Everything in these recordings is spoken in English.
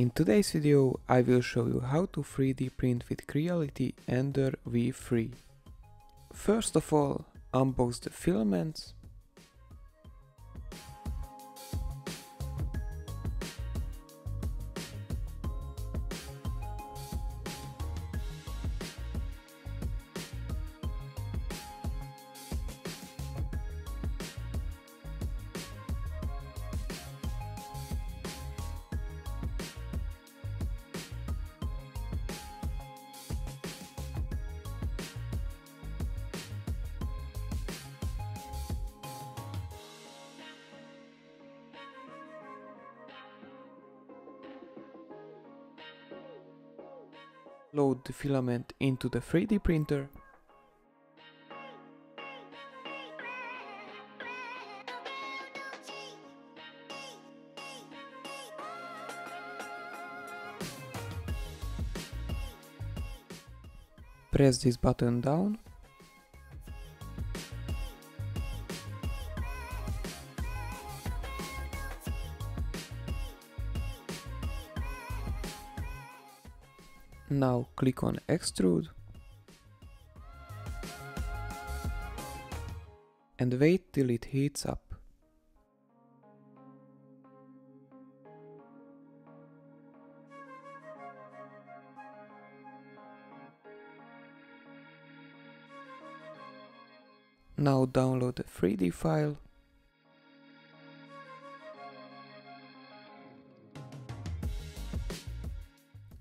In today's video I will show you how to 3D print with Creality Ender V3. First of all, unbox the filaments Load the filament into the 3D printer. Press this button down. Now click on extrude and wait till it heats up. Now download the 3D file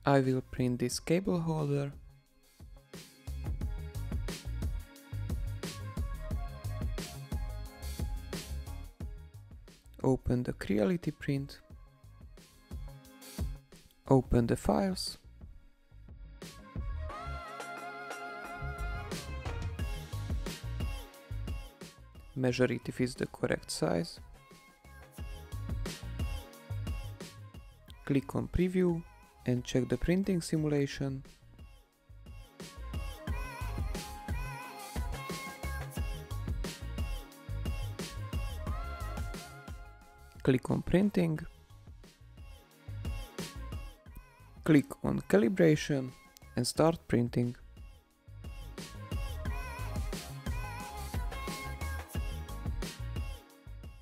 I will print this cable holder. Open the Creality print. Open the files. Measure it if it's the correct size. Click on preview and check the printing simulation. Click on printing. Click on calibration and start printing.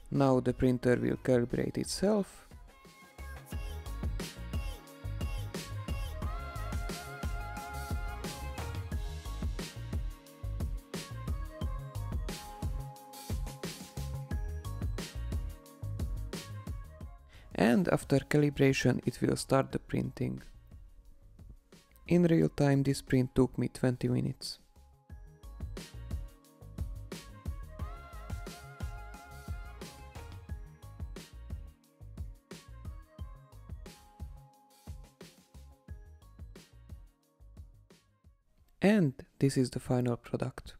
Now the printer will calibrate itself and after calibration it will start the printing. In real time this print took me 20 minutes. And this is the final product.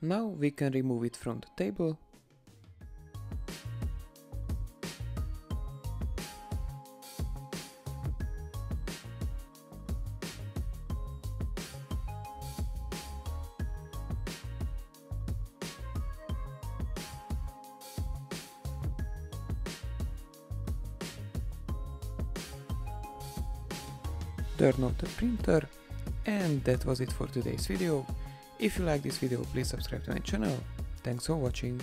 Now we can remove it from the table. Turn off the printer and that was it for today's video. If you like this video, please subscribe to my channel. Thanks for watching.